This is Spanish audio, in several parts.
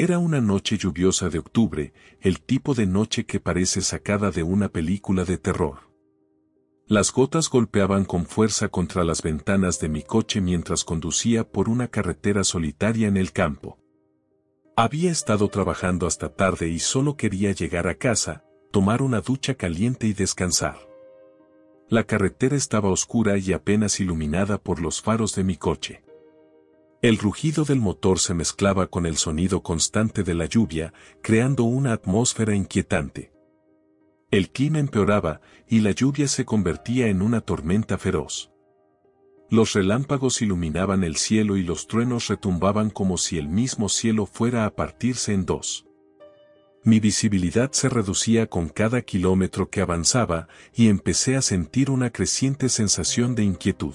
Era una noche lluviosa de octubre, el tipo de noche que parece sacada de una película de terror. Las gotas golpeaban con fuerza contra las ventanas de mi coche mientras conducía por una carretera solitaria en el campo. Había estado trabajando hasta tarde y solo quería llegar a casa, tomar una ducha caliente y descansar. La carretera estaba oscura y apenas iluminada por los faros de mi coche. El rugido del motor se mezclaba con el sonido constante de la lluvia, creando una atmósfera inquietante. El clima empeoraba y la lluvia se convertía en una tormenta feroz. Los relámpagos iluminaban el cielo y los truenos retumbaban como si el mismo cielo fuera a partirse en dos. Mi visibilidad se reducía con cada kilómetro que avanzaba y empecé a sentir una creciente sensación de inquietud.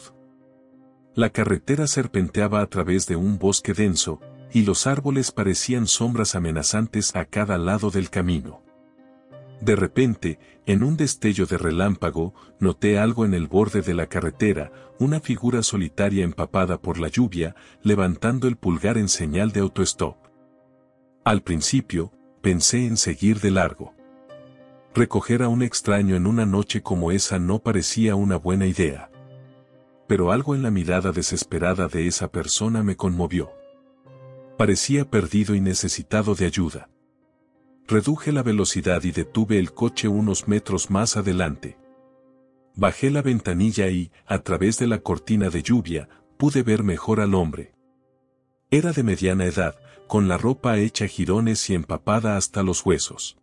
La carretera serpenteaba a través de un bosque denso, y los árboles parecían sombras amenazantes a cada lado del camino. De repente, en un destello de relámpago, noté algo en el borde de la carretera, una figura solitaria empapada por la lluvia, levantando el pulgar en señal de autostop. Al principio, pensé en seguir de largo. Recoger a un extraño en una noche como esa no parecía una buena idea. Pero algo en la mirada desesperada de esa persona me conmovió. Parecía perdido y necesitado de ayuda. Reduje la velocidad y detuve el coche unos metros más adelante. Bajé la ventanilla y, a través de la cortina de lluvia, pude ver mejor al hombre. Era de mediana edad, con la ropa hecha jirones y empapada hasta los huesos.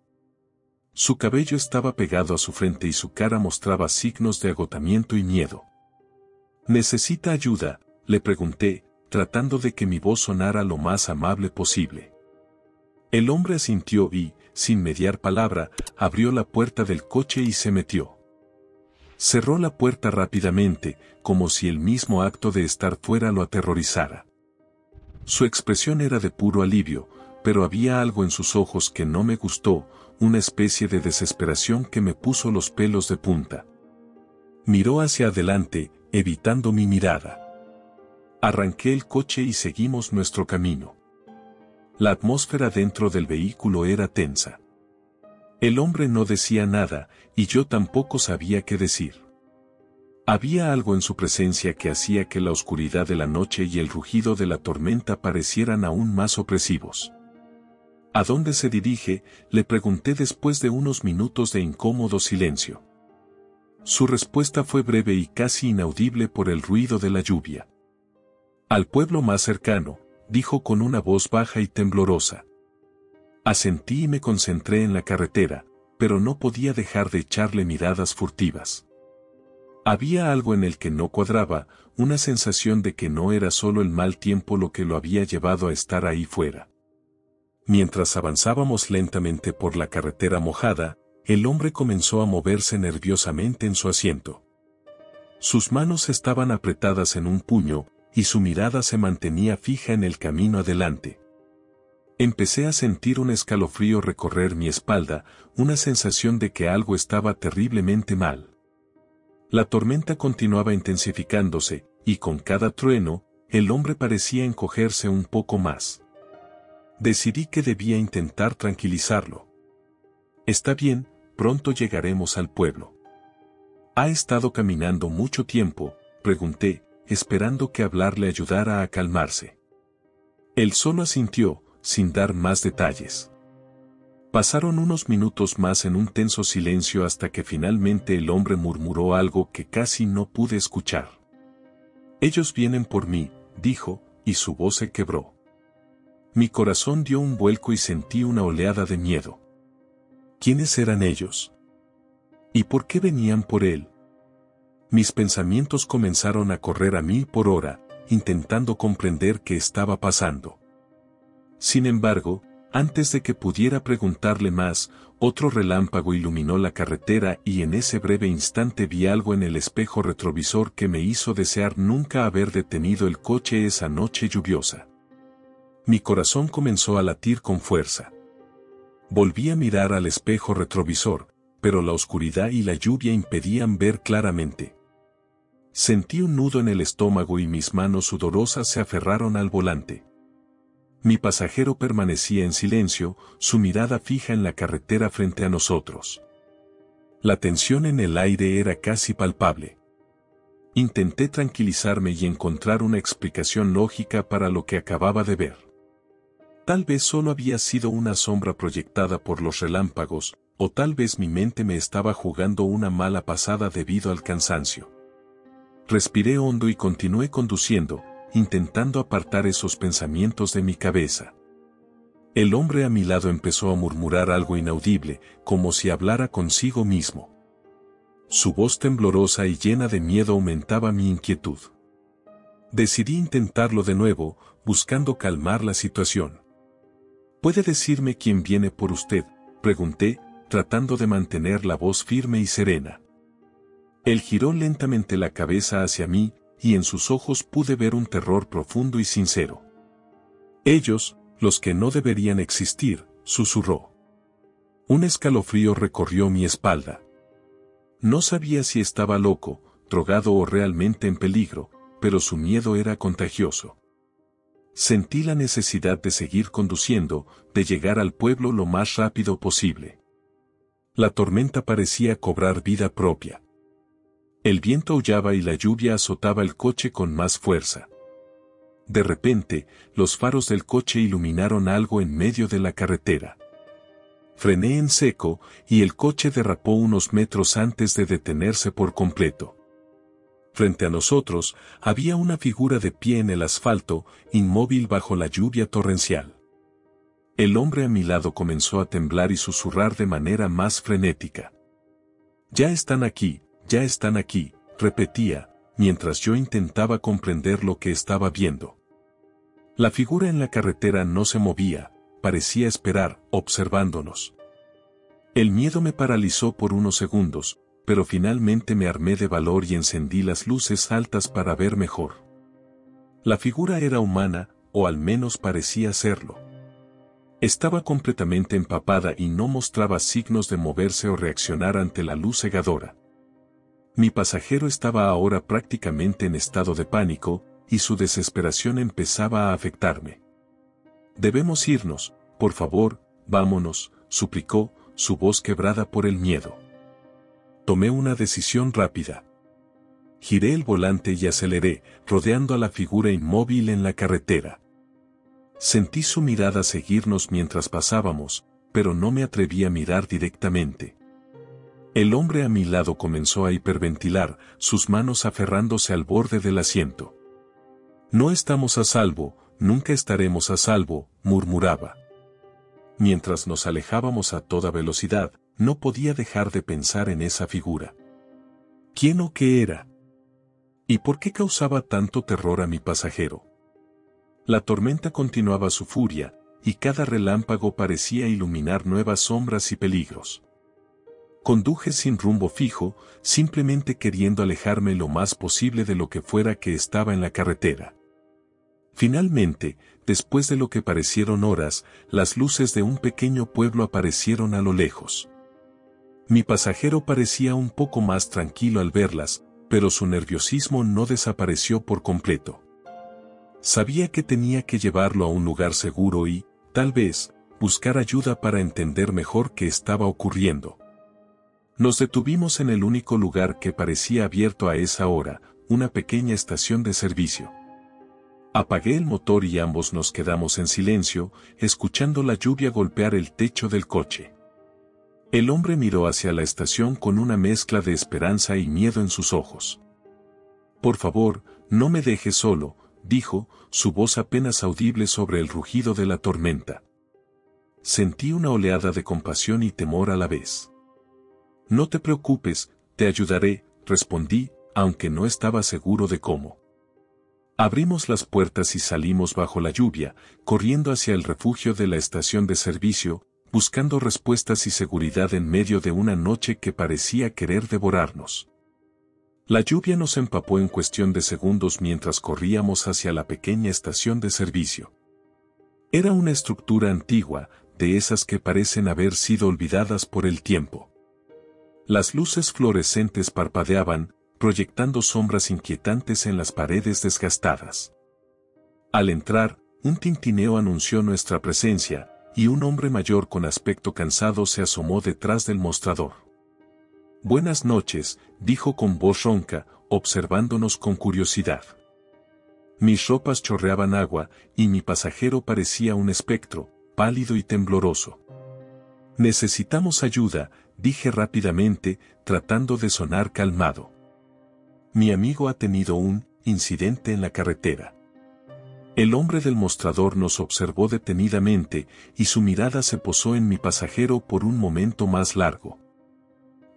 Su cabello estaba pegado a su frente y su cara mostraba signos de agotamiento y miedo. ¿Necesita ayuda? le pregunté, tratando de que mi voz sonara lo más amable posible. El hombre asintió y, sin mediar palabra, abrió la puerta del coche y se metió. Cerró la puerta rápidamente, como si el mismo acto de estar fuera lo aterrorizara. Su expresión era de puro alivio, pero había algo en sus ojos que no me gustó, una especie de desesperación que me puso los pelos de punta. Miró hacia adelante, evitando mi mirada. Arranqué el coche y seguimos nuestro camino. La atmósfera dentro del vehículo era tensa. El hombre no decía nada, y yo tampoco sabía qué decir. Había algo en su presencia que hacía que la oscuridad de la noche y el rugido de la tormenta parecieran aún más opresivos. ¿A dónde se dirige? le pregunté después de unos minutos de incómodo silencio. Su respuesta fue breve y casi inaudible por el ruido de la lluvia. Al pueblo más cercano, dijo con una voz baja y temblorosa. Asentí y me concentré en la carretera, pero no podía dejar de echarle miradas furtivas. Había algo en el que no cuadraba, una sensación de que no era solo el mal tiempo lo que lo había llevado a estar ahí fuera. Mientras avanzábamos lentamente por la carretera mojada, el hombre comenzó a moverse nerviosamente en su asiento. Sus manos estaban apretadas en un puño, y su mirada se mantenía fija en el camino adelante. Empecé a sentir un escalofrío recorrer mi espalda, una sensación de que algo estaba terriblemente mal. La tormenta continuaba intensificándose, y con cada trueno, el hombre parecía encogerse un poco más. Decidí que debía intentar tranquilizarlo. Está bien, pronto llegaremos al pueblo. Ha estado caminando mucho tiempo, pregunté, esperando que hablar le ayudara a calmarse. Él solo asintió, sin dar más detalles. Pasaron unos minutos más en un tenso silencio hasta que finalmente el hombre murmuró algo que casi no pude escuchar. Ellos vienen por mí, dijo, y su voz se quebró. Mi corazón dio un vuelco y sentí una oleada de miedo. ¿Quiénes eran ellos? ¿Y por qué venían por él? mis pensamientos comenzaron a correr a mil por hora, intentando comprender qué estaba pasando. Sin embargo, antes de que pudiera preguntarle más, otro relámpago iluminó la carretera y en ese breve instante vi algo en el espejo retrovisor que me hizo desear nunca haber detenido el coche esa noche lluviosa. Mi corazón comenzó a latir con fuerza. Volví a mirar al espejo retrovisor, pero la oscuridad y la lluvia impedían ver claramente. Sentí un nudo en el estómago y mis manos sudorosas se aferraron al volante. Mi pasajero permanecía en silencio, su mirada fija en la carretera frente a nosotros. La tensión en el aire era casi palpable. Intenté tranquilizarme y encontrar una explicación lógica para lo que acababa de ver. Tal vez solo había sido una sombra proyectada por los relámpagos, o tal vez mi mente me estaba jugando una mala pasada debido al cansancio. Respiré hondo y continué conduciendo, intentando apartar esos pensamientos de mi cabeza. El hombre a mi lado empezó a murmurar algo inaudible, como si hablara consigo mismo. Su voz temblorosa y llena de miedo aumentaba mi inquietud. Decidí intentarlo de nuevo, buscando calmar la situación. ¿Puede decirme quién viene por usted? pregunté, tratando de mantener la voz firme y serena. Él giró lentamente la cabeza hacia mí, y en sus ojos pude ver un terror profundo y sincero. Ellos, los que no deberían existir, susurró. Un escalofrío recorrió mi espalda. No sabía si estaba loco, drogado o realmente en peligro, pero su miedo era contagioso. Sentí la necesidad de seguir conduciendo, de llegar al pueblo lo más rápido posible. La tormenta parecía cobrar vida propia. El viento aullaba y la lluvia azotaba el coche con más fuerza. De repente, los faros del coche iluminaron algo en medio de la carretera. Frené en seco, y el coche derrapó unos metros antes de detenerse por completo. Frente a nosotros, había una figura de pie en el asfalto, inmóvil bajo la lluvia torrencial. El hombre a mi lado comenzó a temblar y susurrar de manera más frenética. Ya están aquí, ya están aquí, repetía, mientras yo intentaba comprender lo que estaba viendo. La figura en la carretera no se movía, parecía esperar, observándonos. El miedo me paralizó por unos segundos, pero finalmente me armé de valor y encendí las luces altas para ver mejor. La figura era humana, o al menos parecía serlo. Estaba completamente empapada y no mostraba signos de moverse o reaccionar ante la luz cegadora. Mi pasajero estaba ahora prácticamente en estado de pánico, y su desesperación empezaba a afectarme. Debemos irnos, por favor, vámonos, suplicó, su voz quebrada por el miedo. Tomé una decisión rápida. Giré el volante y aceleré, rodeando a la figura inmóvil en la carretera. Sentí su mirada seguirnos mientras pasábamos, pero no me atreví a mirar directamente. El hombre a mi lado comenzó a hiperventilar, sus manos aferrándose al borde del asiento. No estamos a salvo, nunca estaremos a salvo, murmuraba. Mientras nos alejábamos a toda velocidad, no podía dejar de pensar en esa figura. ¿Quién o qué era? ¿Y por qué causaba tanto terror a mi pasajero? La tormenta continuaba su furia, y cada relámpago parecía iluminar nuevas sombras y peligros. Conduje sin rumbo fijo, simplemente queriendo alejarme lo más posible de lo que fuera que estaba en la carretera. Finalmente, después de lo que parecieron horas, las luces de un pequeño pueblo aparecieron a lo lejos. Mi pasajero parecía un poco más tranquilo al verlas, pero su nerviosismo no desapareció por completo. Sabía que tenía que llevarlo a un lugar seguro y, tal vez, buscar ayuda para entender mejor qué estaba ocurriendo. Nos detuvimos en el único lugar que parecía abierto a esa hora, una pequeña estación de servicio. Apagué el motor y ambos nos quedamos en silencio, escuchando la lluvia golpear el techo del coche. El hombre miró hacia la estación con una mezcla de esperanza y miedo en sus ojos. Por favor, no me dejes solo, dijo, su voz apenas audible sobre el rugido de la tormenta. Sentí una oleada de compasión y temor a la vez. No te preocupes, te ayudaré, respondí, aunque no estaba seguro de cómo. Abrimos las puertas y salimos bajo la lluvia, corriendo hacia el refugio de la estación de servicio, buscando respuestas y seguridad en medio de una noche que parecía querer devorarnos. La lluvia nos empapó en cuestión de segundos mientras corríamos hacia la pequeña estación de servicio. Era una estructura antigua, de esas que parecen haber sido olvidadas por el tiempo. Las luces fluorescentes parpadeaban, proyectando sombras inquietantes en las paredes desgastadas. Al entrar, un tintineo anunció nuestra presencia, y un hombre mayor con aspecto cansado se asomó detrás del mostrador. Buenas noches, dijo con voz ronca, observándonos con curiosidad. Mis ropas chorreaban agua, y mi pasajero parecía un espectro, pálido y tembloroso. Necesitamos ayuda, dije rápidamente, tratando de sonar calmado. Mi amigo ha tenido un incidente en la carretera. El hombre del mostrador nos observó detenidamente y su mirada se posó en mi pasajero por un momento más largo.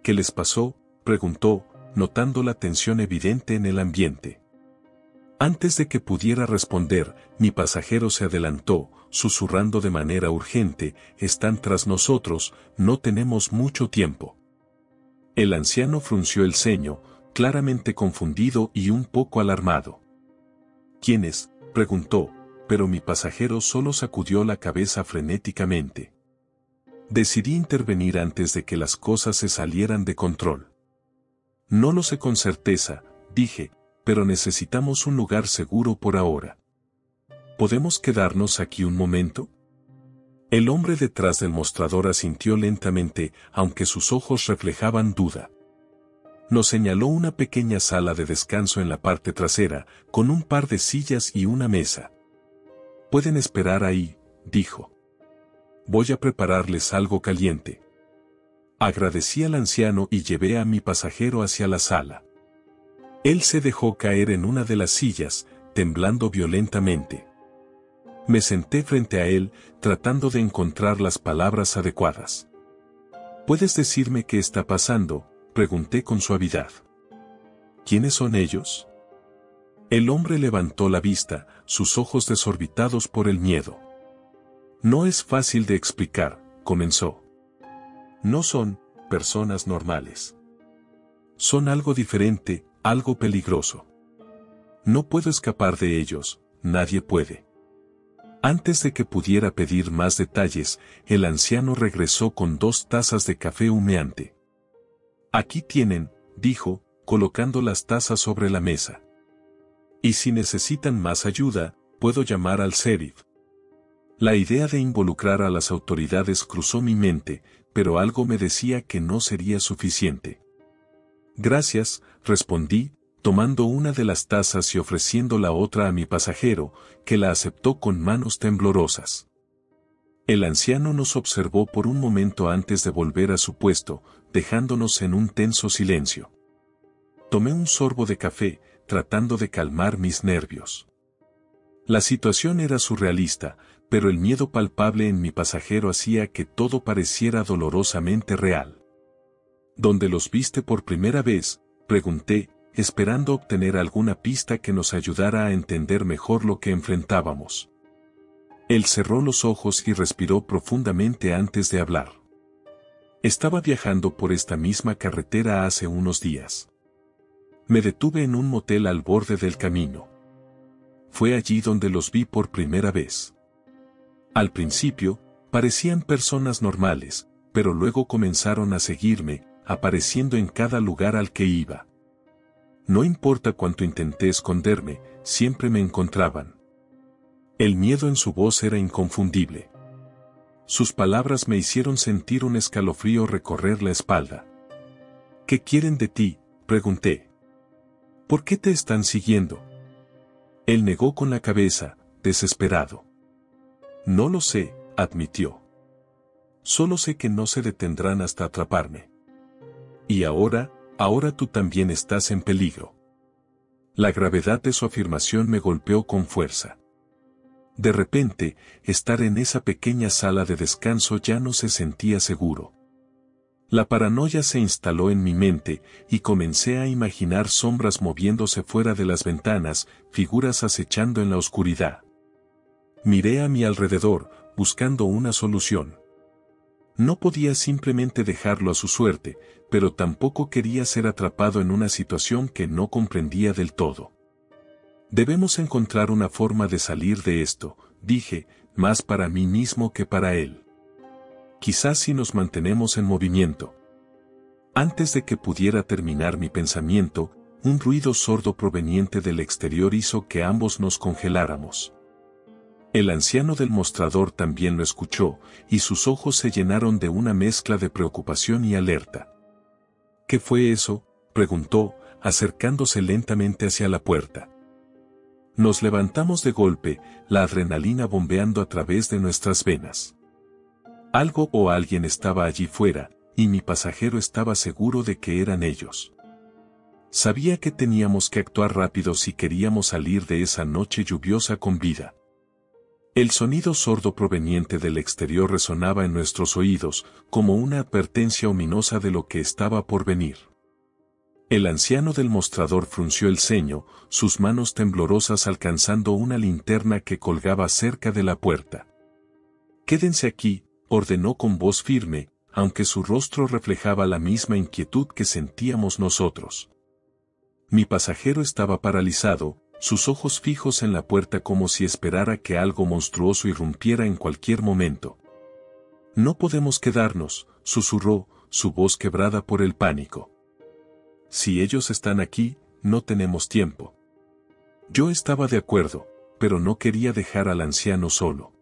¿Qué les pasó? preguntó, notando la tensión evidente en el ambiente. Antes de que pudiera responder, mi pasajero se adelantó, susurrando de manera urgente, están tras nosotros, no tenemos mucho tiempo. El anciano frunció el ceño, claramente confundido y un poco alarmado. ¿Quiénes? Preguntó, pero mi pasajero solo sacudió la cabeza frenéticamente. Decidí intervenir antes de que las cosas se salieran de control. No lo sé con certeza, dije, pero necesitamos un lugar seguro por ahora. ¿Podemos quedarnos aquí un momento? El hombre detrás del mostrador asintió lentamente, aunque sus ojos reflejaban duda. Nos señaló una pequeña sala de descanso en la parte trasera, con un par de sillas y una mesa. Pueden esperar ahí, dijo. Voy a prepararles algo caliente. Agradecí al anciano y llevé a mi pasajero hacia la sala. Él se dejó caer en una de las sillas, temblando violentamente. Me senté frente a él, tratando de encontrar las palabras adecuadas. ¿Puedes decirme qué está pasando? Pregunté con suavidad. ¿Quiénes son ellos? El hombre levantó la vista, sus ojos desorbitados por el miedo. No es fácil de explicar, comenzó. No son personas normales. Son algo diferente, algo peligroso. No puedo escapar de ellos, nadie puede. Antes de que pudiera pedir más detalles, el anciano regresó con dos tazas de café humeante. Aquí tienen, dijo, colocando las tazas sobre la mesa. Y si necesitan más ayuda, puedo llamar al sheriff. La idea de involucrar a las autoridades cruzó mi mente, pero algo me decía que no sería suficiente. Gracias, respondí, tomando una de las tazas y ofreciendo la otra a mi pasajero, que la aceptó con manos temblorosas. El anciano nos observó por un momento antes de volver a su puesto, dejándonos en un tenso silencio. Tomé un sorbo de café, tratando de calmar mis nervios. La situación era surrealista, pero el miedo palpable en mi pasajero hacía que todo pareciera dolorosamente real. ¿Dónde los viste por primera vez? Pregunté, esperando obtener alguna pista que nos ayudara a entender mejor lo que enfrentábamos. Él cerró los ojos y respiró profundamente antes de hablar. Estaba viajando por esta misma carretera hace unos días. Me detuve en un motel al borde del camino. Fue allí donde los vi por primera vez. Al principio, parecían personas normales, pero luego comenzaron a seguirme, apareciendo en cada lugar al que iba. No importa cuánto intenté esconderme, siempre me encontraban. El miedo en su voz era inconfundible. Sus palabras me hicieron sentir un escalofrío recorrer la espalda. ¿Qué quieren de ti? pregunté. ¿Por qué te están siguiendo? Él negó con la cabeza, desesperado. No lo sé, admitió. Solo sé que no se detendrán hasta atraparme. Y ahora, ahora tú también estás en peligro. La gravedad de su afirmación me golpeó con fuerza. De repente, estar en esa pequeña sala de descanso ya no se sentía seguro. La paranoia se instaló en mi mente y comencé a imaginar sombras moviéndose fuera de las ventanas, figuras acechando en la oscuridad. Miré a mi alrededor, buscando una solución. No podía simplemente dejarlo a su suerte, pero tampoco quería ser atrapado en una situación que no comprendía del todo. Debemos encontrar una forma de salir de esto, dije, más para mí mismo que para él. Quizás si nos mantenemos en movimiento. Antes de que pudiera terminar mi pensamiento, un ruido sordo proveniente del exterior hizo que ambos nos congeláramos. El anciano del mostrador también lo escuchó, y sus ojos se llenaron de una mezcla de preocupación y alerta. ¿Qué fue eso? preguntó, acercándose lentamente hacia la puerta. Nos levantamos de golpe, la adrenalina bombeando a través de nuestras venas. Algo o alguien estaba allí fuera, y mi pasajero estaba seguro de que eran ellos. Sabía que teníamos que actuar rápido si queríamos salir de esa noche lluviosa con vida. El sonido sordo proveniente del exterior resonaba en nuestros oídos, como una advertencia ominosa de lo que estaba por venir. El anciano del mostrador frunció el ceño, sus manos temblorosas alcanzando una linterna que colgaba cerca de la puerta. Quédense aquí, ordenó con voz firme, aunque su rostro reflejaba la misma inquietud que sentíamos nosotros. Mi pasajero estaba paralizado, sus ojos fijos en la puerta como si esperara que algo monstruoso irrumpiera en cualquier momento. No podemos quedarnos, susurró, su voz quebrada por el pánico. Si ellos están aquí, no tenemos tiempo. Yo estaba de acuerdo, pero no quería dejar al anciano solo.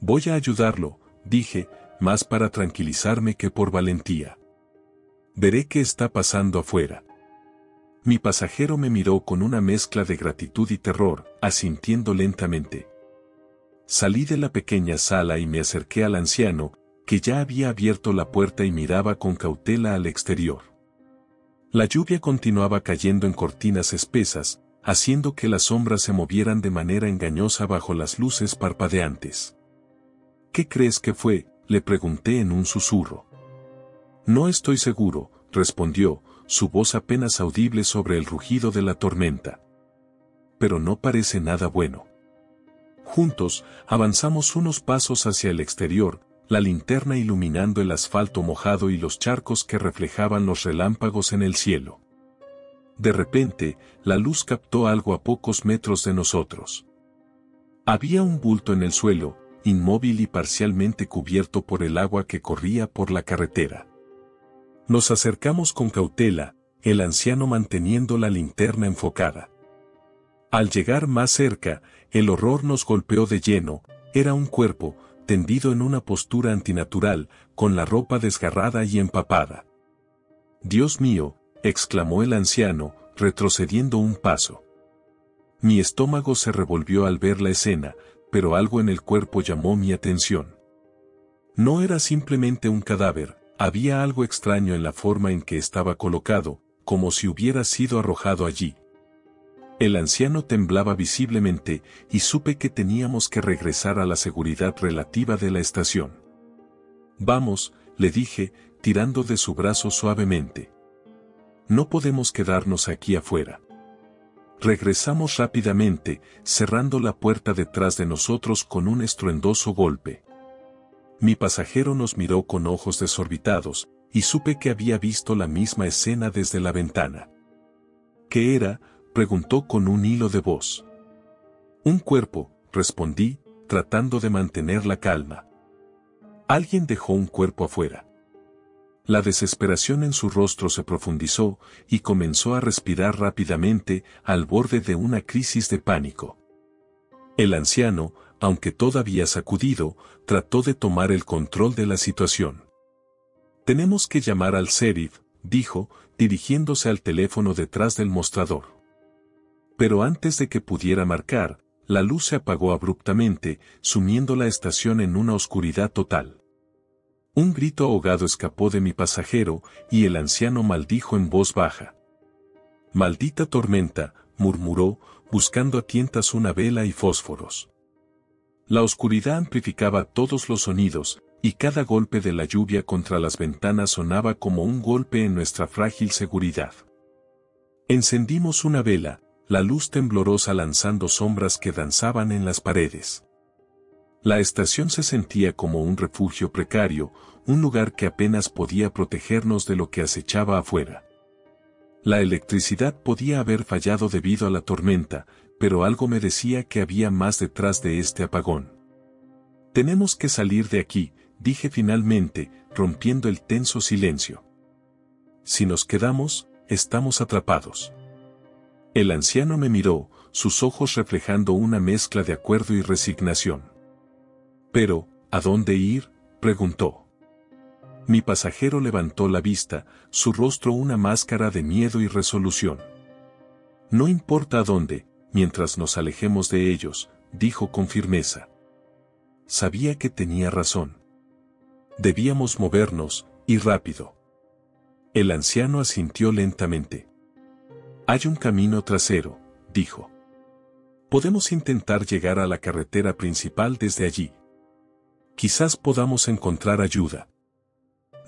Voy a ayudarlo, dije, más para tranquilizarme que por valentía. Veré qué está pasando afuera. Mi pasajero me miró con una mezcla de gratitud y terror, asintiendo lentamente. Salí de la pequeña sala y me acerqué al anciano, que ya había abierto la puerta y miraba con cautela al exterior. La lluvia continuaba cayendo en cortinas espesas, haciendo que las sombras se movieran de manera engañosa bajo las luces parpadeantes. ¿Qué crees que fue? le pregunté en un susurro. No estoy seguro, respondió, su voz apenas audible sobre el rugido de la tormenta. Pero no parece nada bueno. Juntos, avanzamos unos pasos hacia el exterior, la linterna iluminando el asfalto mojado y los charcos que reflejaban los relámpagos en el cielo. De repente, la luz captó algo a pocos metros de nosotros. Había un bulto en el suelo, inmóvil y parcialmente cubierto por el agua que corría por la carretera. Nos acercamos con cautela, el anciano manteniendo la linterna enfocada. Al llegar más cerca, el horror nos golpeó de lleno, era un cuerpo, tendido en una postura antinatural, con la ropa desgarrada y empapada. Dios mío, exclamó el anciano, retrocediendo un paso. Mi estómago se revolvió al ver la escena, pero algo en el cuerpo llamó mi atención. No era simplemente un cadáver, había algo extraño en la forma en que estaba colocado, como si hubiera sido arrojado allí. El anciano temblaba visiblemente y supe que teníamos que regresar a la seguridad relativa de la estación. Vamos, le dije, tirando de su brazo suavemente. No podemos quedarnos aquí afuera. Regresamos rápidamente, cerrando la puerta detrás de nosotros con un estruendoso golpe. Mi pasajero nos miró con ojos desorbitados, y supe que había visto la misma escena desde la ventana. ¿Qué era? Preguntó con un hilo de voz. Un cuerpo, respondí, tratando de mantener la calma. Alguien dejó un cuerpo afuera. La desesperación en su rostro se profundizó y comenzó a respirar rápidamente al borde de una crisis de pánico. El anciano, aunque todavía sacudido, trató de tomar el control de la situación. Tenemos que llamar al sheriff, dijo, dirigiéndose al teléfono detrás del mostrador. Pero antes de que pudiera marcar, la luz se apagó abruptamente, sumiendo la estación en una oscuridad total. Un grito ahogado escapó de mi pasajero, y el anciano maldijo en voz baja. Maldita tormenta, murmuró, buscando a tientas una vela y fósforos. La oscuridad amplificaba todos los sonidos, y cada golpe de la lluvia contra las ventanas sonaba como un golpe en nuestra frágil seguridad. Encendimos una vela, la luz temblorosa lanzando sombras que danzaban en las paredes. La estación se sentía como un refugio precario, un lugar que apenas podía protegernos de lo que acechaba afuera. La electricidad podía haber fallado debido a la tormenta, pero algo me decía que había más detrás de este apagón. Tenemos que salir de aquí, dije finalmente, rompiendo el tenso silencio. Si nos quedamos, estamos atrapados. El anciano me miró, sus ojos reflejando una mezcla de acuerdo y resignación. Pero, ¿a dónde ir? preguntó. Mi pasajero levantó la vista, su rostro una máscara de miedo y resolución. No importa a dónde, mientras nos alejemos de ellos, dijo con firmeza. Sabía que tenía razón. Debíamos movernos, y rápido. El anciano asintió lentamente. Hay un camino trasero, dijo. Podemos intentar llegar a la carretera principal desde allí. Quizás podamos encontrar ayuda.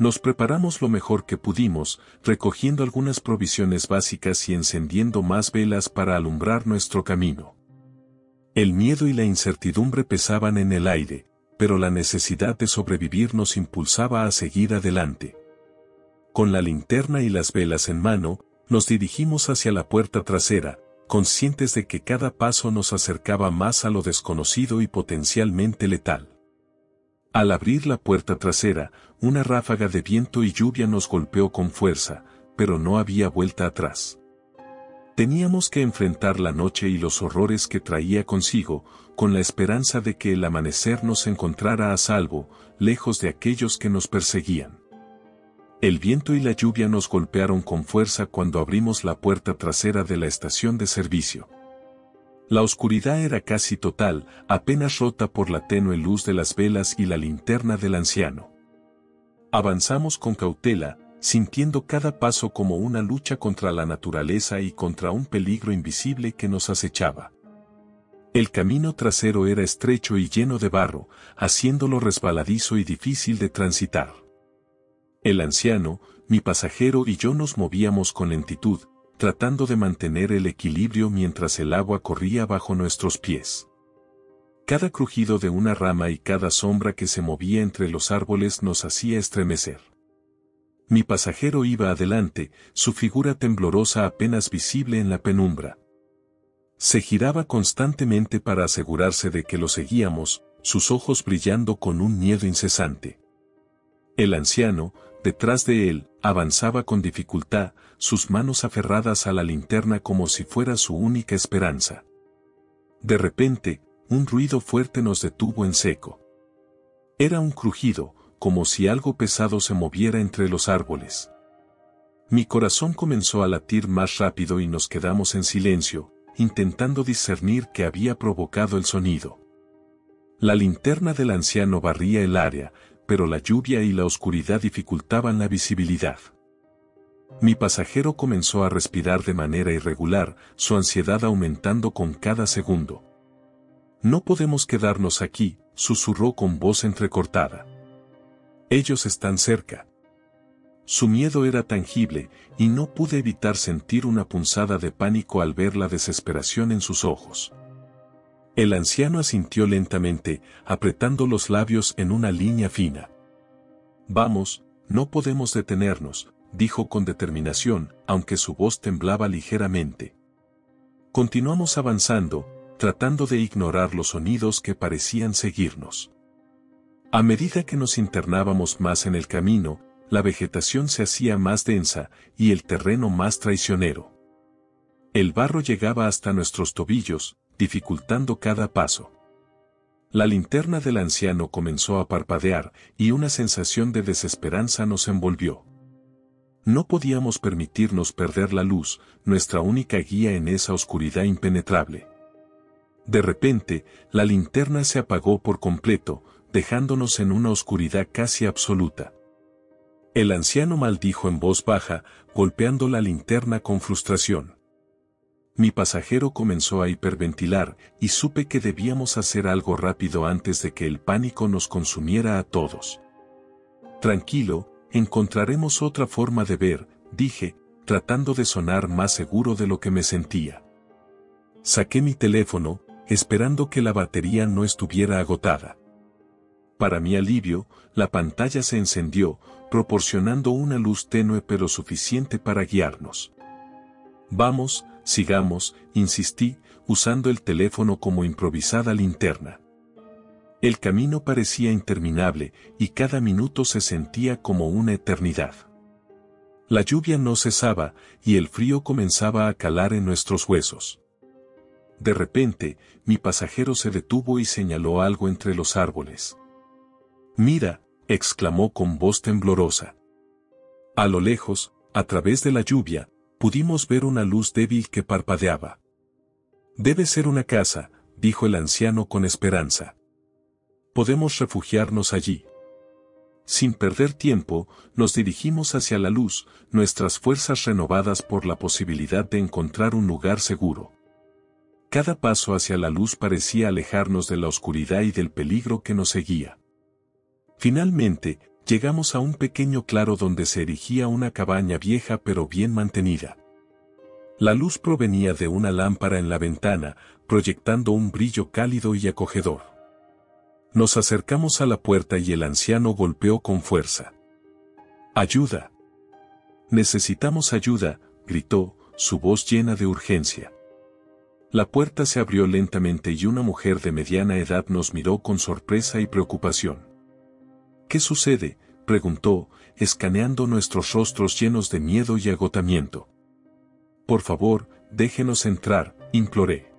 Nos preparamos lo mejor que pudimos, recogiendo algunas provisiones básicas y encendiendo más velas para alumbrar nuestro camino. El miedo y la incertidumbre pesaban en el aire, pero la necesidad de sobrevivir nos impulsaba a seguir adelante. Con la linterna y las velas en mano, nos dirigimos hacia la puerta trasera, conscientes de que cada paso nos acercaba más a lo desconocido y potencialmente letal. Al abrir la puerta trasera, una ráfaga de viento y lluvia nos golpeó con fuerza, pero no había vuelta atrás. Teníamos que enfrentar la noche y los horrores que traía consigo, con la esperanza de que el amanecer nos encontrara a salvo, lejos de aquellos que nos perseguían. El viento y la lluvia nos golpearon con fuerza cuando abrimos la puerta trasera de la estación de servicio. La oscuridad era casi total, apenas rota por la tenue luz de las velas y la linterna del anciano. Avanzamos con cautela, sintiendo cada paso como una lucha contra la naturaleza y contra un peligro invisible que nos acechaba. El camino trasero era estrecho y lleno de barro, haciéndolo resbaladizo y difícil de transitar. El anciano, mi pasajero y yo nos movíamos con lentitud, tratando de mantener el equilibrio mientras el agua corría bajo nuestros pies. Cada crujido de una rama y cada sombra que se movía entre los árboles nos hacía estremecer. Mi pasajero iba adelante, su figura temblorosa apenas visible en la penumbra. Se giraba constantemente para asegurarse de que lo seguíamos, sus ojos brillando con un miedo incesante. El anciano, detrás de él, avanzaba con dificultad, sus manos aferradas a la linterna como si fuera su única esperanza. De repente, un ruido fuerte nos detuvo en seco. Era un crujido, como si algo pesado se moviera entre los árboles. Mi corazón comenzó a latir más rápido y nos quedamos en silencio, intentando discernir qué había provocado el sonido. La linterna del anciano barría el área, pero la lluvia y la oscuridad dificultaban la visibilidad. Mi pasajero comenzó a respirar de manera irregular, su ansiedad aumentando con cada segundo. No podemos quedarnos aquí, susurró con voz entrecortada. Ellos están cerca. Su miedo era tangible, y no pude evitar sentir una punzada de pánico al ver la desesperación en sus ojos. El anciano asintió lentamente, apretando los labios en una línea fina. Vamos, no podemos detenernos, dijo con determinación, aunque su voz temblaba ligeramente. Continuamos avanzando, tratando de ignorar los sonidos que parecían seguirnos. A medida que nos internábamos más en el camino, la vegetación se hacía más densa y el terreno más traicionero. El barro llegaba hasta nuestros tobillos, dificultando cada paso. La linterna del anciano comenzó a parpadear y una sensación de desesperanza nos envolvió. No podíamos permitirnos perder la luz, nuestra única guía en esa oscuridad impenetrable. De repente, la linterna se apagó por completo, dejándonos en una oscuridad casi absoluta. El anciano maldijo en voz baja, golpeando la linterna con frustración. Mi pasajero comenzó a hiperventilar y supe que debíamos hacer algo rápido antes de que el pánico nos consumiera a todos. Tranquilo, Encontraremos otra forma de ver, dije, tratando de sonar más seguro de lo que me sentía. Saqué mi teléfono, esperando que la batería no estuviera agotada. Para mi alivio, la pantalla se encendió, proporcionando una luz tenue pero suficiente para guiarnos. Vamos, sigamos, insistí, usando el teléfono como improvisada linterna. El camino parecía interminable y cada minuto se sentía como una eternidad. La lluvia no cesaba y el frío comenzaba a calar en nuestros huesos. De repente, mi pasajero se detuvo y señaló algo entre los árboles. Mira, exclamó con voz temblorosa. A lo lejos, a través de la lluvia, pudimos ver una luz débil que parpadeaba. Debe ser una casa, dijo el anciano con esperanza. Podemos refugiarnos allí. Sin perder tiempo, nos dirigimos hacia la luz, nuestras fuerzas renovadas por la posibilidad de encontrar un lugar seguro. Cada paso hacia la luz parecía alejarnos de la oscuridad y del peligro que nos seguía. Finalmente, llegamos a un pequeño claro donde se erigía una cabaña vieja pero bien mantenida. La luz provenía de una lámpara en la ventana, proyectando un brillo cálido y acogedor. Nos acercamos a la puerta y el anciano golpeó con fuerza. ¡Ayuda! Necesitamos ayuda, gritó, su voz llena de urgencia. La puerta se abrió lentamente y una mujer de mediana edad nos miró con sorpresa y preocupación. ¿Qué sucede? preguntó, escaneando nuestros rostros llenos de miedo y agotamiento. Por favor, déjenos entrar, imploré.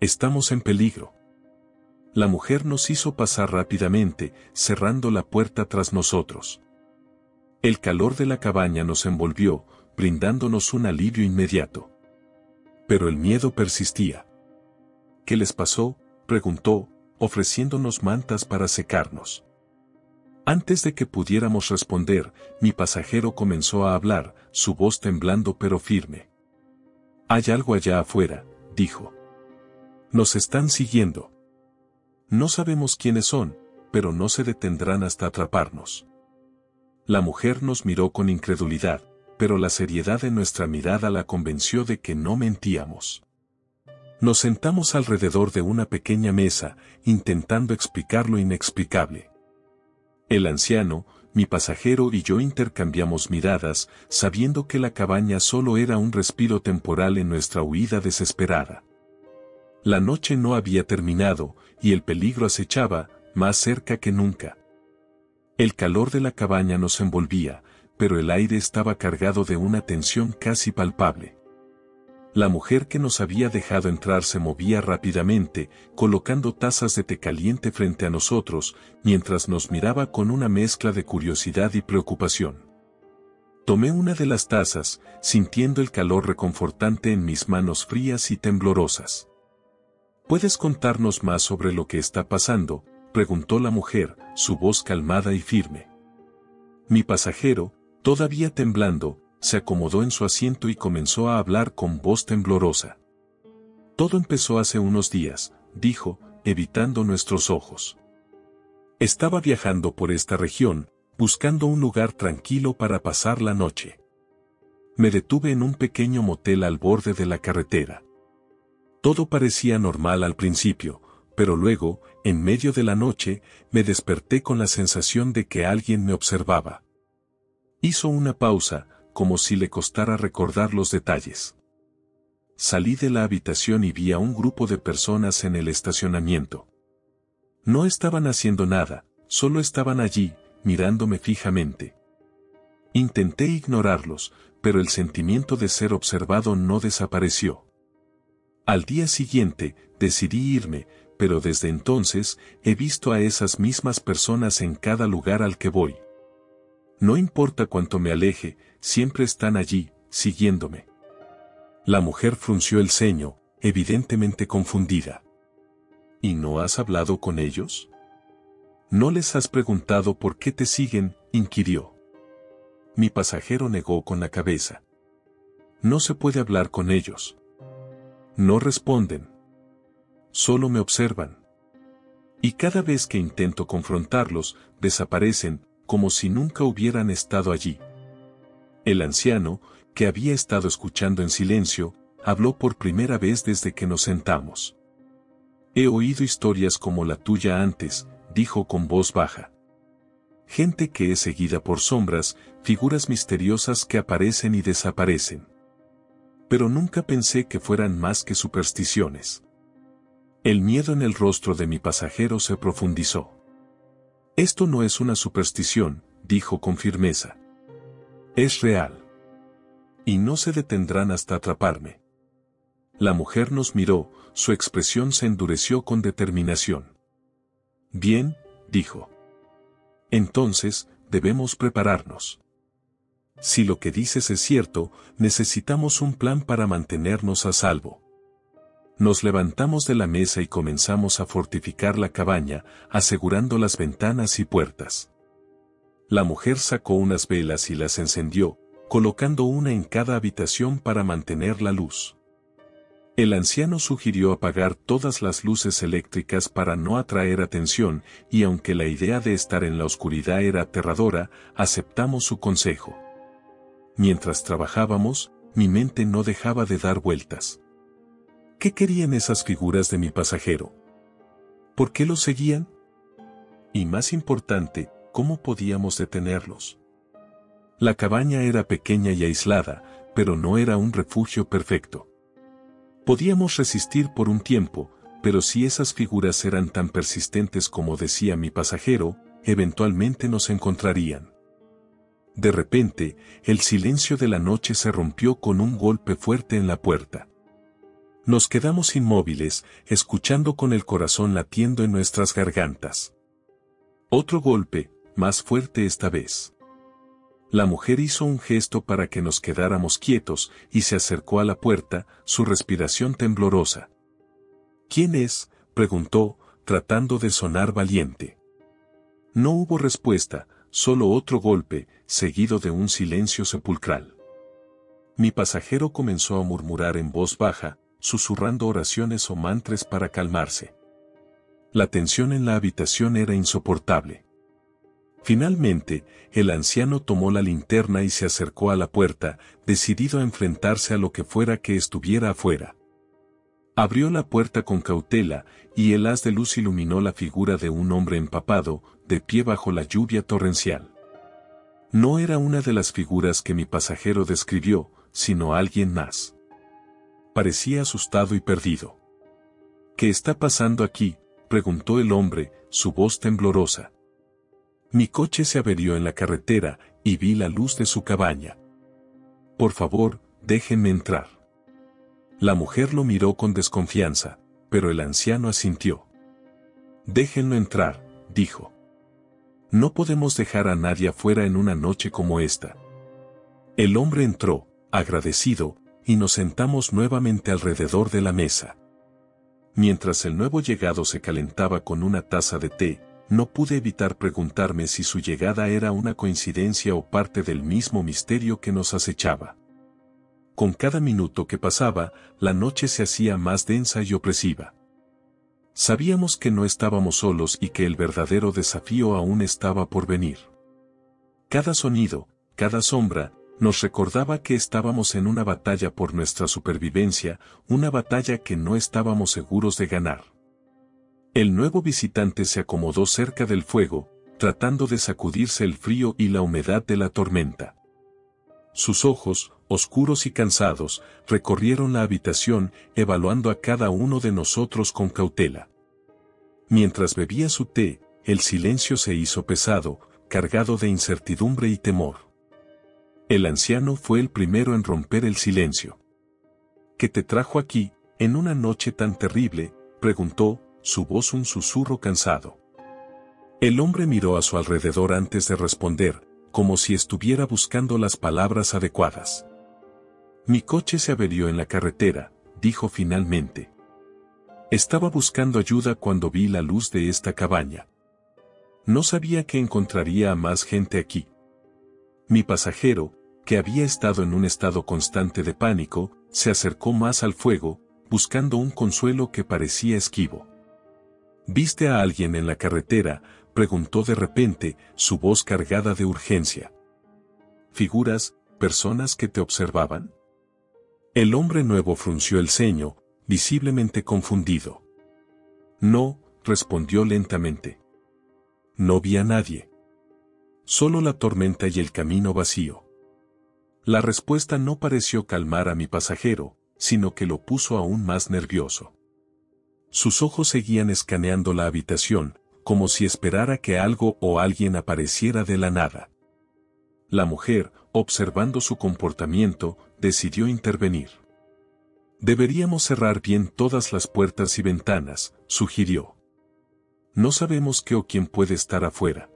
Estamos en peligro. La mujer nos hizo pasar rápidamente, cerrando la puerta tras nosotros. El calor de la cabaña nos envolvió, brindándonos un alivio inmediato. Pero el miedo persistía. ¿Qué les pasó? preguntó, ofreciéndonos mantas para secarnos. Antes de que pudiéramos responder, mi pasajero comenzó a hablar, su voz temblando pero firme. Hay algo allá afuera, dijo. Nos están siguiendo. No sabemos quiénes son, pero no se detendrán hasta atraparnos. La mujer nos miró con incredulidad, pero la seriedad de nuestra mirada la convenció de que no mentíamos. Nos sentamos alrededor de una pequeña mesa, intentando explicar lo inexplicable. El anciano, mi pasajero y yo intercambiamos miradas, sabiendo que la cabaña solo era un respiro temporal en nuestra huida desesperada. La noche no había terminado, y el peligro acechaba, más cerca que nunca. El calor de la cabaña nos envolvía, pero el aire estaba cargado de una tensión casi palpable. La mujer que nos había dejado entrar se movía rápidamente, colocando tazas de té caliente frente a nosotros, mientras nos miraba con una mezcla de curiosidad y preocupación. Tomé una de las tazas, sintiendo el calor reconfortante en mis manos frías y temblorosas. ¿Puedes contarnos más sobre lo que está pasando? preguntó la mujer, su voz calmada y firme. Mi pasajero, todavía temblando, se acomodó en su asiento y comenzó a hablar con voz temblorosa. Todo empezó hace unos días, dijo, evitando nuestros ojos. Estaba viajando por esta región, buscando un lugar tranquilo para pasar la noche. Me detuve en un pequeño motel al borde de la carretera. Todo parecía normal al principio, pero luego, en medio de la noche, me desperté con la sensación de que alguien me observaba. Hizo una pausa, como si le costara recordar los detalles. Salí de la habitación y vi a un grupo de personas en el estacionamiento. No estaban haciendo nada, solo estaban allí, mirándome fijamente. Intenté ignorarlos, pero el sentimiento de ser observado no desapareció. Al día siguiente, decidí irme, pero desde entonces, he visto a esas mismas personas en cada lugar al que voy. No importa cuánto me aleje, siempre están allí, siguiéndome. La mujer frunció el ceño, evidentemente confundida. ¿Y no has hablado con ellos? ¿No les has preguntado por qué te siguen? inquirió. Mi pasajero negó con la cabeza. No se puede hablar con ellos. No responden. Solo me observan. Y cada vez que intento confrontarlos, desaparecen, como si nunca hubieran estado allí. El anciano, que había estado escuchando en silencio, habló por primera vez desde que nos sentamos. He oído historias como la tuya antes, dijo con voz baja. Gente que es seguida por sombras, figuras misteriosas que aparecen y desaparecen pero nunca pensé que fueran más que supersticiones. El miedo en el rostro de mi pasajero se profundizó. Esto no es una superstición, dijo con firmeza. Es real. Y no se detendrán hasta atraparme. La mujer nos miró, su expresión se endureció con determinación. Bien, dijo. Entonces, debemos prepararnos. Si lo que dices es cierto, necesitamos un plan para mantenernos a salvo. Nos levantamos de la mesa y comenzamos a fortificar la cabaña, asegurando las ventanas y puertas. La mujer sacó unas velas y las encendió, colocando una en cada habitación para mantener la luz. El anciano sugirió apagar todas las luces eléctricas para no atraer atención, y aunque la idea de estar en la oscuridad era aterradora, aceptamos su consejo. Mientras trabajábamos, mi mente no dejaba de dar vueltas. ¿Qué querían esas figuras de mi pasajero? ¿Por qué los seguían? Y más importante, ¿cómo podíamos detenerlos? La cabaña era pequeña y aislada, pero no era un refugio perfecto. Podíamos resistir por un tiempo, pero si esas figuras eran tan persistentes como decía mi pasajero, eventualmente nos encontrarían. De repente, el silencio de la noche se rompió con un golpe fuerte en la puerta. Nos quedamos inmóviles, escuchando con el corazón latiendo en nuestras gargantas. Otro golpe, más fuerte esta vez. La mujer hizo un gesto para que nos quedáramos quietos y se acercó a la puerta, su respiración temblorosa. ¿Quién es? preguntó, tratando de sonar valiente. No hubo respuesta, solo otro golpe, seguido de un silencio sepulcral. Mi pasajero comenzó a murmurar en voz baja, susurrando oraciones o mantres para calmarse. La tensión en la habitación era insoportable. Finalmente, el anciano tomó la linterna y se acercó a la puerta, decidido a enfrentarse a lo que fuera que estuviera afuera. Abrió la puerta con cautela, y el haz de luz iluminó la figura de un hombre empapado, de pie bajo la lluvia torrencial. No era una de las figuras que mi pasajero describió, sino alguien más. Parecía asustado y perdido. ¿Qué está pasando aquí? preguntó el hombre, su voz temblorosa. Mi coche se averió en la carretera y vi la luz de su cabaña. Por favor, déjenme entrar. La mujer lo miró con desconfianza, pero el anciano asintió. Déjenlo entrar, dijo. No podemos dejar a nadie afuera en una noche como esta. El hombre entró, agradecido, y nos sentamos nuevamente alrededor de la mesa. Mientras el nuevo llegado se calentaba con una taza de té, no pude evitar preguntarme si su llegada era una coincidencia o parte del mismo misterio que nos acechaba. Con cada minuto que pasaba, la noche se hacía más densa y opresiva. Sabíamos que no estábamos solos y que el verdadero desafío aún estaba por venir. Cada sonido, cada sombra, nos recordaba que estábamos en una batalla por nuestra supervivencia, una batalla que no estábamos seguros de ganar. El nuevo visitante se acomodó cerca del fuego, tratando de sacudirse el frío y la humedad de la tormenta. Sus ojos, oscuros y cansados, recorrieron la habitación, evaluando a cada uno de nosotros con cautela. Mientras bebía su té, el silencio se hizo pesado, cargado de incertidumbre y temor. El anciano fue el primero en romper el silencio. ¿Qué te trajo aquí, en una noche tan terrible? preguntó, su voz un susurro cansado. El hombre miró a su alrededor antes de responder, como si estuviera buscando las palabras adecuadas. Mi coche se averió en la carretera, dijo finalmente. Estaba buscando ayuda cuando vi la luz de esta cabaña. No sabía que encontraría a más gente aquí. Mi pasajero, que había estado en un estado constante de pánico, se acercó más al fuego, buscando un consuelo que parecía esquivo. ¿Viste a alguien en la carretera? preguntó de repente, su voz cargada de urgencia. ¿Figuras, personas que te observaban? El hombre nuevo frunció el ceño, visiblemente confundido. No, respondió lentamente. No vi a nadie. Solo la tormenta y el camino vacío. La respuesta no pareció calmar a mi pasajero, sino que lo puso aún más nervioso. Sus ojos seguían escaneando la habitación, como si esperara que algo o alguien apareciera de la nada. La mujer, observando su comportamiento, decidió intervenir. Deberíamos cerrar bien todas las puertas y ventanas, sugirió. No sabemos qué o quién puede estar afuera.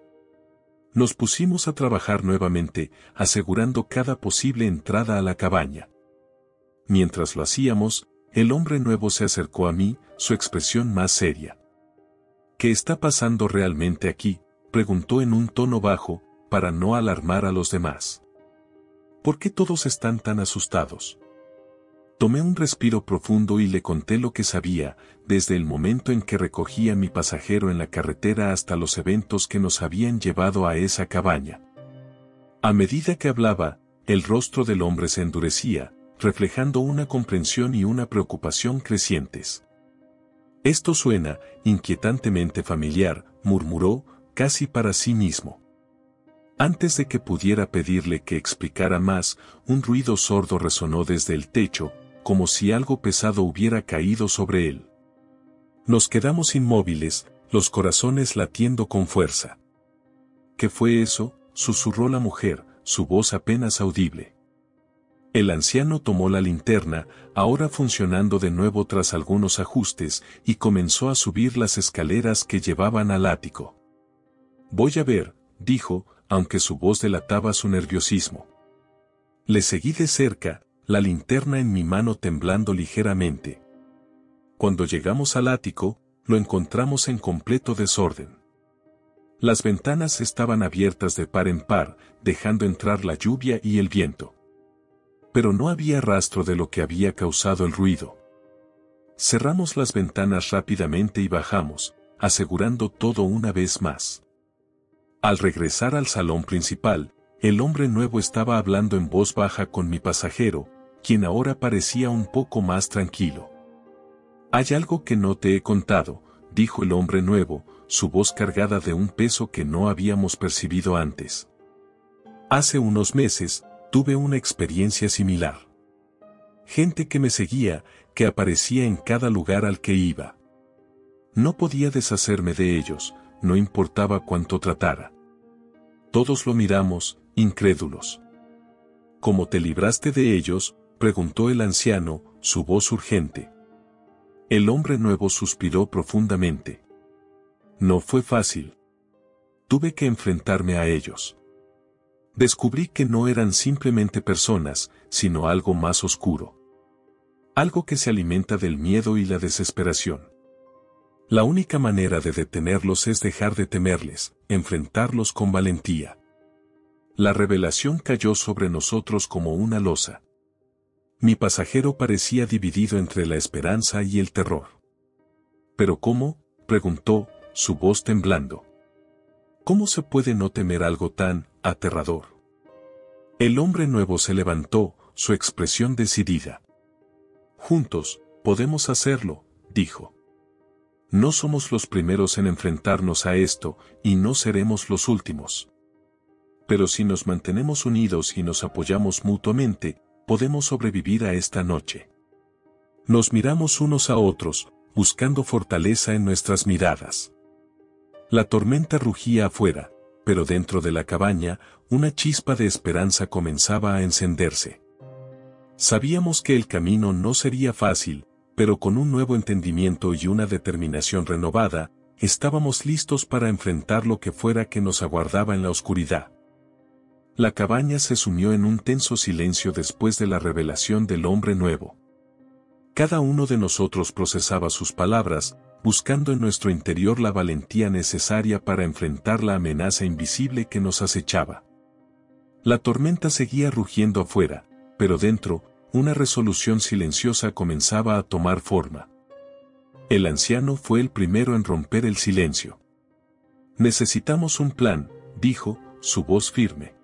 Nos pusimos a trabajar nuevamente, asegurando cada posible entrada a la cabaña. Mientras lo hacíamos, el hombre nuevo se acercó a mí, su expresión más seria. ¿Qué está pasando realmente aquí? preguntó en un tono bajo, para no alarmar a los demás. ¿Por qué todos están tan asustados? Tomé un respiro profundo y le conté lo que sabía, desde el momento en que recogía a mi pasajero en la carretera hasta los eventos que nos habían llevado a esa cabaña. A medida que hablaba, el rostro del hombre se endurecía, reflejando una comprensión y una preocupación crecientes. Esto suena inquietantemente familiar, murmuró, casi para sí mismo. Antes de que pudiera pedirle que explicara más, un ruido sordo resonó desde el techo, como si algo pesado hubiera caído sobre él. Nos quedamos inmóviles, los corazones latiendo con fuerza. ¿Qué fue eso? susurró la mujer, su voz apenas audible. El anciano tomó la linterna, ahora funcionando de nuevo tras algunos ajustes, y comenzó a subir las escaleras que llevaban al ático. Voy a ver, dijo, aunque su voz delataba su nerviosismo. Le seguí de cerca, la linterna en mi mano temblando ligeramente. Cuando llegamos al ático, lo encontramos en completo desorden. Las ventanas estaban abiertas de par en par, dejando entrar la lluvia y el viento. Pero no había rastro de lo que había causado el ruido. Cerramos las ventanas rápidamente y bajamos, asegurando todo una vez más. Al regresar al salón principal, el hombre nuevo estaba hablando en voz baja con mi pasajero, quien ahora parecía un poco más tranquilo. Hay algo que no te he contado, dijo el hombre nuevo, su voz cargada de un peso que no habíamos percibido antes. Hace unos meses, tuve una experiencia similar. Gente que me seguía, que aparecía en cada lugar al que iba. No podía deshacerme de ellos, no importaba cuánto tratara. Todos lo miramos, incrédulos. ¿Cómo te libraste de ellos? Preguntó el anciano, su voz urgente. El hombre nuevo suspiró profundamente. No fue fácil. Tuve que enfrentarme a ellos. Descubrí que no eran simplemente personas, sino algo más oscuro. Algo que se alimenta del miedo y la desesperación. La única manera de detenerlos es dejar de temerles, enfrentarlos con valentía. La revelación cayó sobre nosotros como una losa. Mi pasajero parecía dividido entre la esperanza y el terror. ¿Pero cómo? preguntó, su voz temblando. ¿Cómo se puede no temer algo tan aterrador? El hombre nuevo se levantó, su expresión decidida. Juntos, podemos hacerlo, dijo. No somos los primeros en enfrentarnos a esto, y no seremos los últimos. Pero si nos mantenemos unidos y nos apoyamos mutuamente, podemos sobrevivir a esta noche. Nos miramos unos a otros, buscando fortaleza en nuestras miradas. La tormenta rugía afuera, pero dentro de la cabaña, una chispa de esperanza comenzaba a encenderse. Sabíamos que el camino no sería fácil, pero con un nuevo entendimiento y una determinación renovada, estábamos listos para enfrentar lo que fuera que nos aguardaba en la oscuridad. La cabaña se sumió en un tenso silencio después de la revelación del hombre nuevo. Cada uno de nosotros procesaba sus palabras, buscando en nuestro interior la valentía necesaria para enfrentar la amenaza invisible que nos acechaba. La tormenta seguía rugiendo afuera, pero dentro, una resolución silenciosa comenzaba a tomar forma. El anciano fue el primero en romper el silencio. Necesitamos un plan, dijo, su voz firme.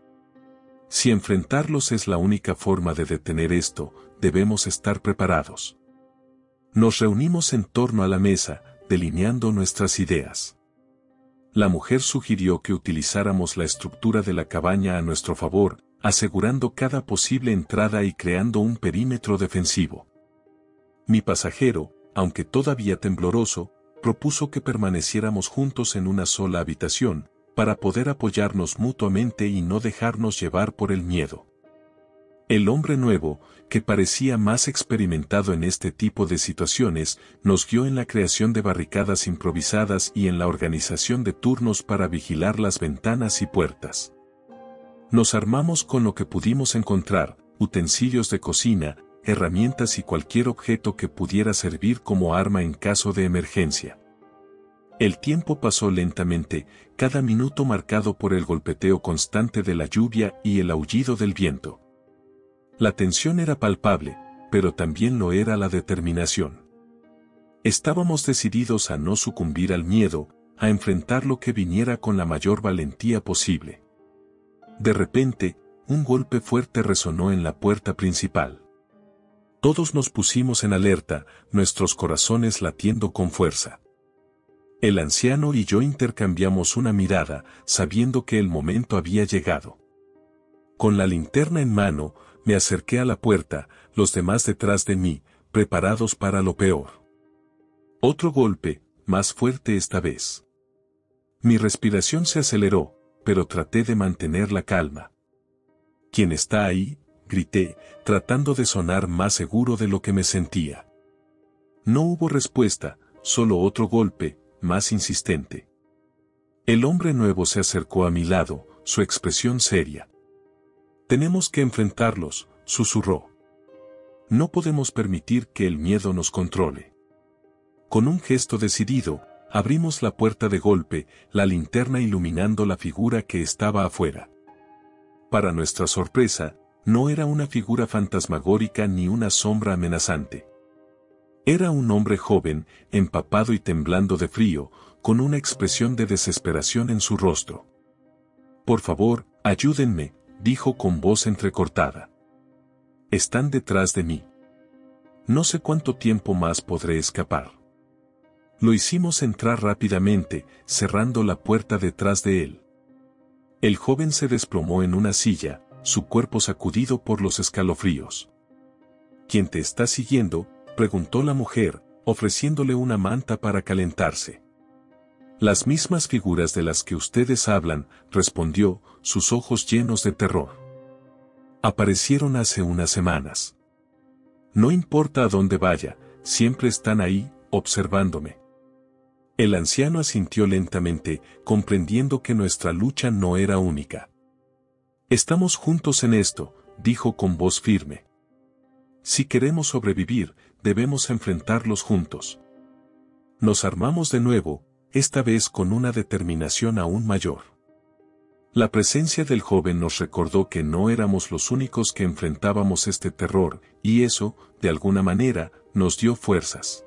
Si enfrentarlos es la única forma de detener esto, debemos estar preparados. Nos reunimos en torno a la mesa, delineando nuestras ideas. La mujer sugirió que utilizáramos la estructura de la cabaña a nuestro favor, asegurando cada posible entrada y creando un perímetro defensivo. Mi pasajero, aunque todavía tembloroso, propuso que permaneciéramos juntos en una sola habitación, para poder apoyarnos mutuamente y no dejarnos llevar por el miedo. El hombre nuevo, que parecía más experimentado en este tipo de situaciones, nos guió en la creación de barricadas improvisadas y en la organización de turnos para vigilar las ventanas y puertas. Nos armamos con lo que pudimos encontrar, utensilios de cocina, herramientas y cualquier objeto que pudiera servir como arma en caso de emergencia. El tiempo pasó lentamente, cada minuto marcado por el golpeteo constante de la lluvia y el aullido del viento. La tensión era palpable, pero también lo era la determinación. Estábamos decididos a no sucumbir al miedo, a enfrentar lo que viniera con la mayor valentía posible. De repente, un golpe fuerte resonó en la puerta principal. Todos nos pusimos en alerta, nuestros corazones latiendo con fuerza. El anciano y yo intercambiamos una mirada, sabiendo que el momento había llegado. Con la linterna en mano, me acerqué a la puerta, los demás detrás de mí, preparados para lo peor. Otro golpe, más fuerte esta vez. Mi respiración se aceleró, pero traté de mantener la calma. ¿Quién está ahí? grité, tratando de sonar más seguro de lo que me sentía. No hubo respuesta, solo otro golpe, más insistente. El hombre nuevo se acercó a mi lado, su expresión seria. Tenemos que enfrentarlos, susurró. No podemos permitir que el miedo nos controle. Con un gesto decidido, abrimos la puerta de golpe, la linterna iluminando la figura que estaba afuera. Para nuestra sorpresa, no era una figura fantasmagórica ni una sombra amenazante. Era un hombre joven, empapado y temblando de frío, con una expresión de desesperación en su rostro. Por favor, ayúdenme, dijo con voz entrecortada. Están detrás de mí. No sé cuánto tiempo más podré escapar. Lo hicimos entrar rápidamente, cerrando la puerta detrás de él. El joven se desplomó en una silla, su cuerpo sacudido por los escalofríos. ¿Quién te está siguiendo? Preguntó la mujer, ofreciéndole una manta para calentarse. Las mismas figuras de las que ustedes hablan, respondió, sus ojos llenos de terror. Aparecieron hace unas semanas. No importa a dónde vaya, siempre están ahí, observándome. El anciano asintió lentamente, comprendiendo que nuestra lucha no era única. Estamos juntos en esto, dijo con voz firme. Si queremos sobrevivir, debemos enfrentarlos juntos. Nos armamos de nuevo, esta vez con una determinación aún mayor. La presencia del joven nos recordó que no éramos los únicos que enfrentábamos este terror, y eso, de alguna manera, nos dio fuerzas.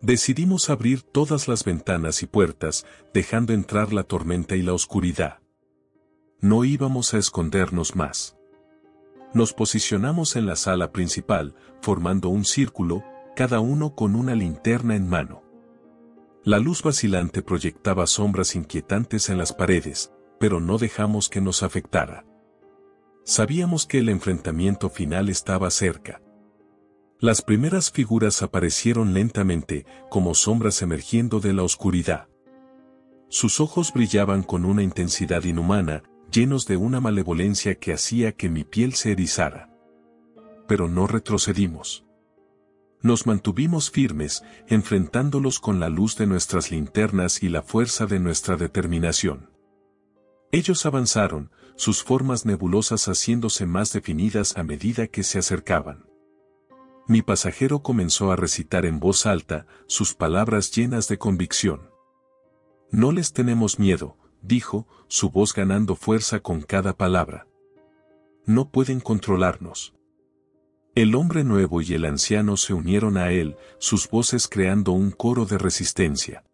Decidimos abrir todas las ventanas y puertas, dejando entrar la tormenta y la oscuridad. No íbamos a escondernos más. Nos posicionamos en la sala principal, formando un círculo, cada uno con una linterna en mano. La luz vacilante proyectaba sombras inquietantes en las paredes, pero no dejamos que nos afectara. Sabíamos que el enfrentamiento final estaba cerca. Las primeras figuras aparecieron lentamente, como sombras emergiendo de la oscuridad. Sus ojos brillaban con una intensidad inhumana, llenos de una malevolencia que hacía que mi piel se erizara. Pero no retrocedimos. Nos mantuvimos firmes, enfrentándolos con la luz de nuestras linternas y la fuerza de nuestra determinación. Ellos avanzaron, sus formas nebulosas haciéndose más definidas a medida que se acercaban. Mi pasajero comenzó a recitar en voz alta, sus palabras llenas de convicción. No les tenemos miedo, dijo, su voz ganando fuerza con cada palabra. No pueden controlarnos. El hombre nuevo y el anciano se unieron a él, sus voces creando un coro de resistencia.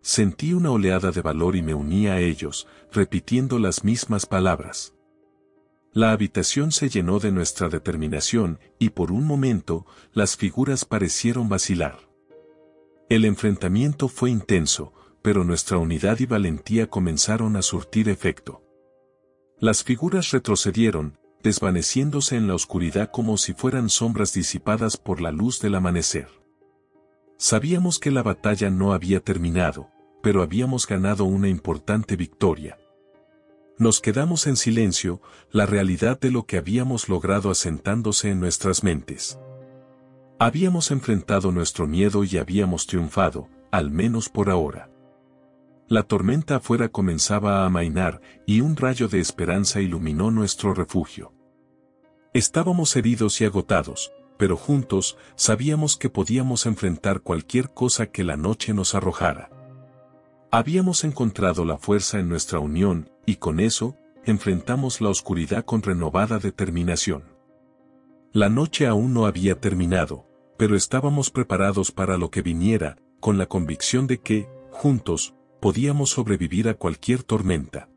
Sentí una oleada de valor y me uní a ellos, repitiendo las mismas palabras. La habitación se llenó de nuestra determinación y por un momento las figuras parecieron vacilar. El enfrentamiento fue intenso, pero nuestra unidad y valentía comenzaron a surtir efecto. Las figuras retrocedieron, desvaneciéndose en la oscuridad como si fueran sombras disipadas por la luz del amanecer. Sabíamos que la batalla no había terminado, pero habíamos ganado una importante victoria. Nos quedamos en silencio, la realidad de lo que habíamos logrado asentándose en nuestras mentes. Habíamos enfrentado nuestro miedo y habíamos triunfado, al menos por ahora. La tormenta afuera comenzaba a amainar y un rayo de esperanza iluminó nuestro refugio. Estábamos heridos y agotados, pero juntos sabíamos que podíamos enfrentar cualquier cosa que la noche nos arrojara. Habíamos encontrado la fuerza en nuestra unión, y con eso, enfrentamos la oscuridad con renovada determinación. La noche aún no había terminado, pero estábamos preparados para lo que viniera, con la convicción de que, juntos, podíamos sobrevivir a cualquier tormenta.